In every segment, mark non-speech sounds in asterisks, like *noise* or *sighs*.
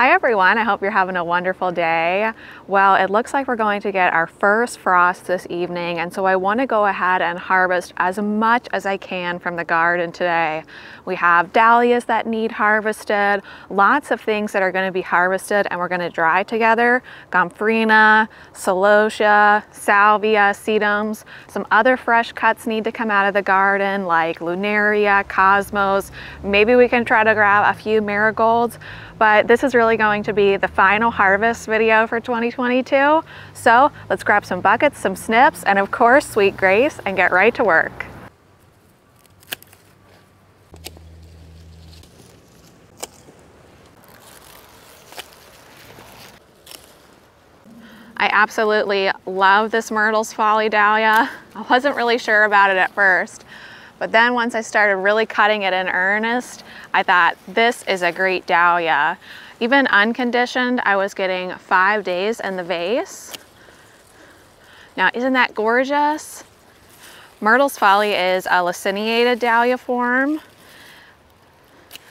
Hi everyone, I hope you're having a wonderful day. Well, it looks like we're going to get our first frost this evening and so I want to go ahead and harvest as much as I can from the garden today. We have dahlias that need harvested, lots of things that are going to be harvested and we're going to dry together. Gomphrena, celosia, salvia, sedums. Some other fresh cuts need to come out of the garden like lunaria, cosmos. Maybe we can try to grab a few marigolds but this is really going to be the final harvest video for 2022. So let's grab some buckets, some snips, and of course, Sweet Grace, and get right to work. I absolutely love this Myrtle's Folly Dahlia. I wasn't really sure about it at first, but then once I started really cutting it in earnest, I thought this is a great dahlia. Even unconditioned, I was getting five days in the vase. Now, isn't that gorgeous? Myrtle's Folly is a laciniated dahlia form.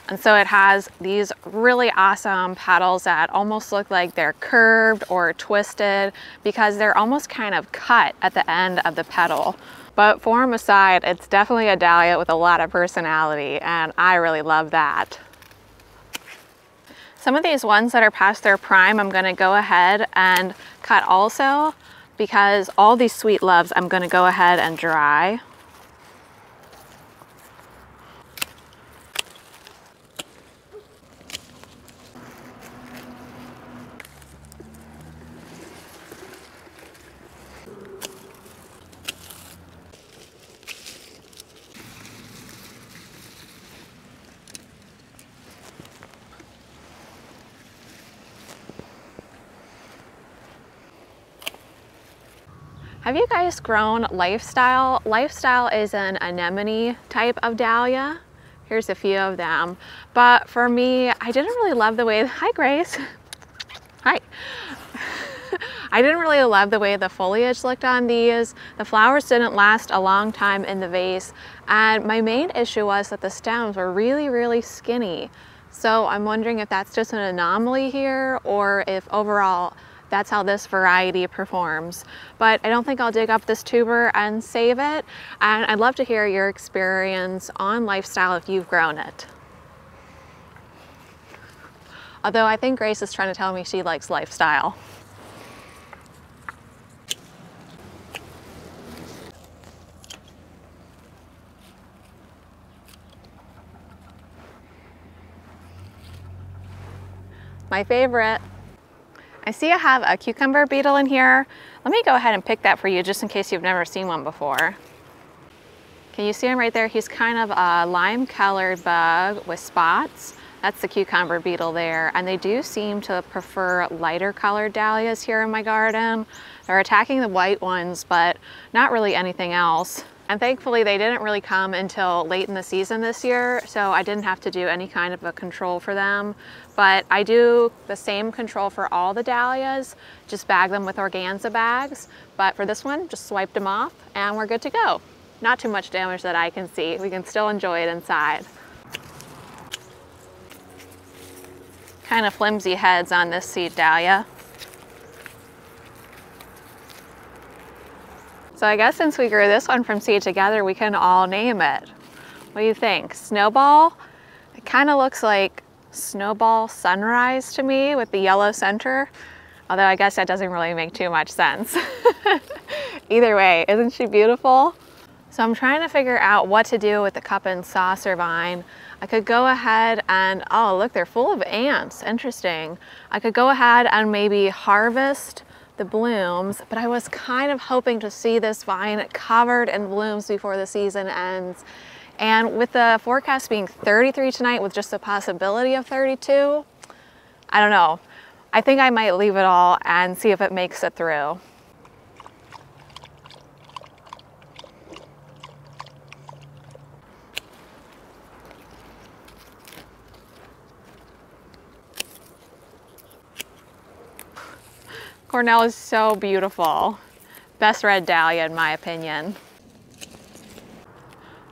And so it has these really awesome petals that almost look like they're curved or twisted because they're almost kind of cut at the end of the petal. But form aside, it's definitely a dahlia with a lot of personality and I really love that. Some of these ones that are past their prime, I'm gonna go ahead and cut also because all these sweet loves I'm gonna go ahead and dry. Have you guys grown Lifestyle? Lifestyle is an anemone type of dahlia. Here's a few of them. But for me, I didn't really love the way, *laughs* hi Grace. Hi. *laughs* I didn't really love the way the foliage looked on these. The flowers didn't last a long time in the vase. And my main issue was that the stems were really, really skinny. So I'm wondering if that's just an anomaly here or if overall that's how this variety performs. But I don't think I'll dig up this tuber and save it. And I'd love to hear your experience on lifestyle if you've grown it. Although I think Grace is trying to tell me she likes lifestyle. My favorite. I see I have a cucumber beetle in here. Let me go ahead and pick that for you just in case you've never seen one before. Can you see him right there? He's kind of a lime colored bug with spots. That's the cucumber beetle there. And they do seem to prefer lighter colored dahlias here in my garden. They're attacking the white ones, but not really anything else. And thankfully they didn't really come until late in the season this year, so I didn't have to do any kind of a control for them. But I do the same control for all the dahlias, just bag them with organza bags. But for this one, just swiped them off and we're good to go. Not too much damage that I can see. We can still enjoy it inside. Kind of flimsy heads on this seed dahlia. So I guess since we grew this one from seed together, we can all name it. What do you think? Snowball? It kind of looks like Snowball Sunrise to me with the yellow center. Although I guess that doesn't really make too much sense. *laughs* Either way, isn't she beautiful? So I'm trying to figure out what to do with the cup and saucer vine. I could go ahead and, oh look, they're full of ants, interesting. I could go ahead and maybe harvest the blooms, but I was kind of hoping to see this vine covered in blooms before the season ends. And with the forecast being 33 tonight with just the possibility of 32, I don't know. I think I might leave it all and see if it makes it through. Cornell is so beautiful. Best red dahlia in my opinion.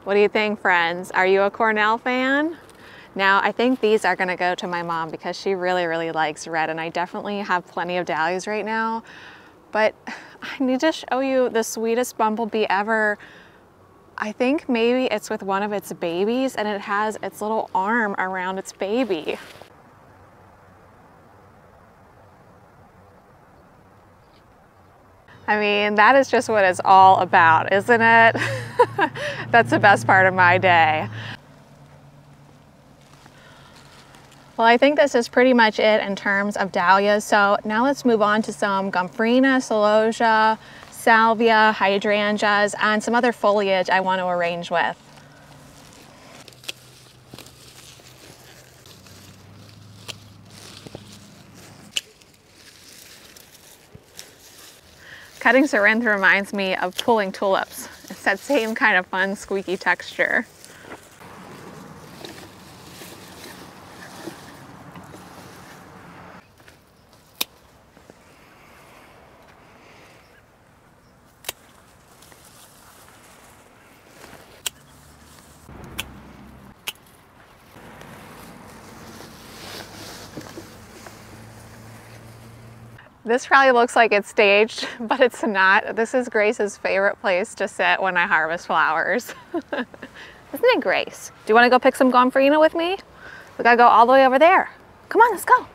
What do you think friends? Are you a Cornell fan? Now I think these are gonna go to my mom because she really, really likes red and I definitely have plenty of dahlias right now. But *sighs* I need to show oh, you the sweetest bumblebee ever. I think maybe it's with one of its babies and it has its little arm around its baby. I mean, that is just what it's all about, isn't it? *laughs* That's the best part of my day. Well, I think this is pretty much it in terms of dahlias. So now let's move on to some gomphrena, celosia, salvia, hydrangeas, and some other foliage I want to arrange with. Cutting Cerinthe reminds me of pulling tulips. It's that same kind of fun squeaky texture. This probably looks like it's staged, *laughs* but it's not. This is Grace's favorite place to sit when I harvest flowers. *laughs* Isn't it, Grace? Do you want to go pick some gomphrena with me? We gotta go all the way over there. Come on, let's go.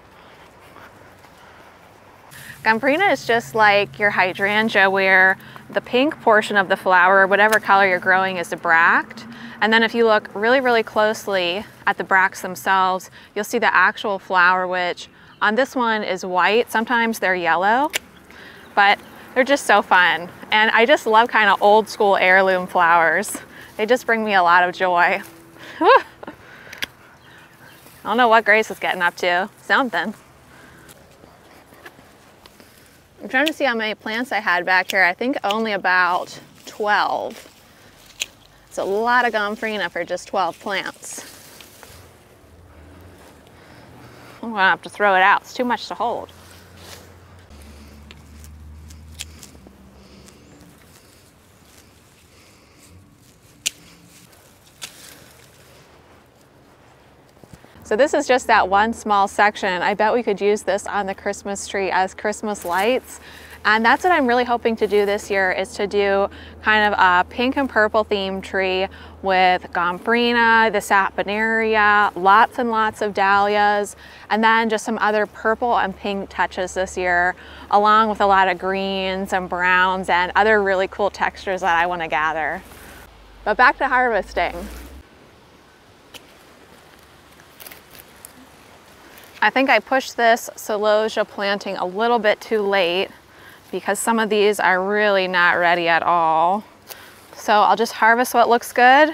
Gomphrena is just like your hydrangea where the pink portion of the flower, whatever color you're growing, is the bract. And then if you look really, really closely at the bracts themselves, you'll see the actual flower, which on this one is white. Sometimes they're yellow, but they're just so fun. And I just love kind of old school heirloom flowers. They just bring me a lot of joy. *laughs* I don't know what Grace is getting up to. Something. I'm trying to see how many plants I had back here. I think only about 12. It's a lot of gomphrena for just 12 plants. I'm gonna have to throw it out. It's too much to hold. So this is just that one small section. I bet we could use this on the Christmas tree as Christmas lights. And that's what I'm really hoping to do this year is to do kind of a pink and purple theme tree with gomphrena, the saponaria, lots and lots of dahlias, and then just some other purple and pink touches this year, along with a lot of greens and browns and other really cool textures that I wanna gather. But back to harvesting. I think I pushed this celosia planting a little bit too late because some of these are really not ready at all. So I'll just harvest what looks good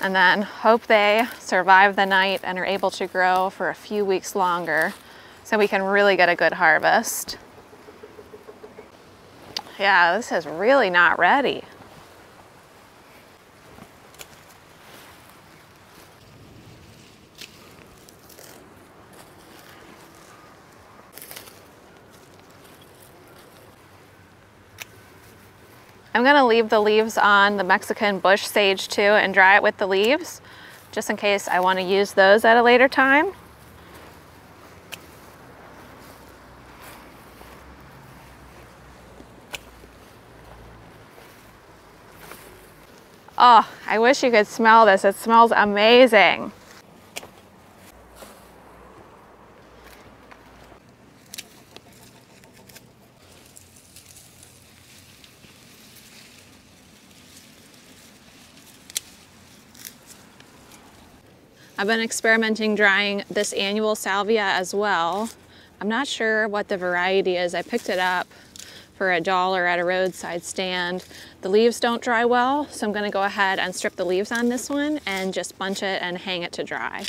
and then hope they survive the night and are able to grow for a few weeks longer so we can really get a good harvest. Yeah, this is really not ready. I'm gonna leave the leaves on the Mexican bush sage too and dry it with the leaves, just in case I wanna use those at a later time. Oh, I wish you could smell this. It smells amazing. I've been experimenting drying this annual salvia as well. I'm not sure what the variety is. I picked it up for a dollar at a roadside stand. The leaves don't dry well, so I'm gonna go ahead and strip the leaves on this one and just bunch it and hang it to dry.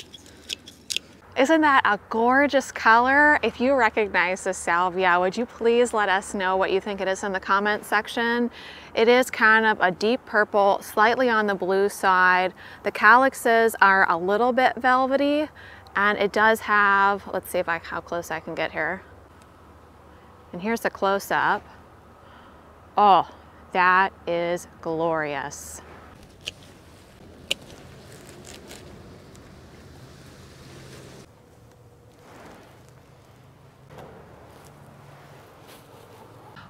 Isn't that a gorgeous color? If you recognize this salvia, would you please let us know what you think it is in the comment section? It is kind of a deep purple, slightly on the blue side. The calyxes are a little bit velvety and it does have, let's see if I, how close I can get here. And here's a close up. Oh, that is glorious.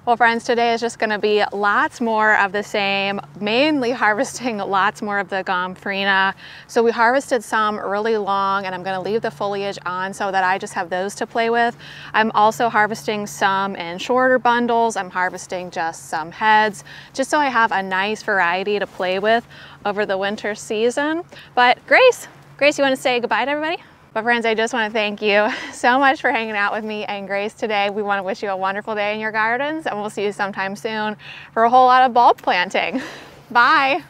Well friends, today is just gonna be lots more of the same, mainly harvesting *laughs* lots more of the Gomphrena. So we harvested some really long and I'm gonna leave the foliage on so that I just have those to play with. I'm also harvesting some in shorter bundles. I'm harvesting just some heads, just so I have a nice variety to play with over the winter season. But Grace, Grace, you wanna say goodbye to everybody? But friends, I just want to thank you *laughs* so much for hanging out with me and Grace today. We want to wish you a wonderful day in your gardens and we'll see you sometime soon for a whole lot of bulb planting. *laughs* Bye.